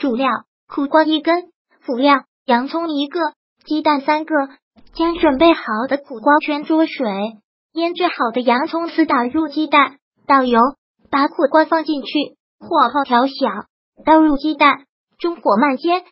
主料：苦瓜一根，辅料：洋葱一个，鸡蛋三个。将准备好的苦瓜圈焯水，腌制好的洋葱丝打入鸡蛋，倒油，把苦瓜放进去，火候调小，倒入鸡蛋，中火慢煎。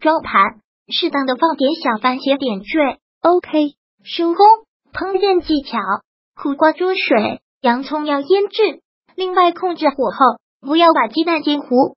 装盘，适当的放点小番茄点缀。OK，收工。烹饪技巧：苦瓜焯水，洋葱要腌制。另外控制火候，不要把鸡蛋煎糊。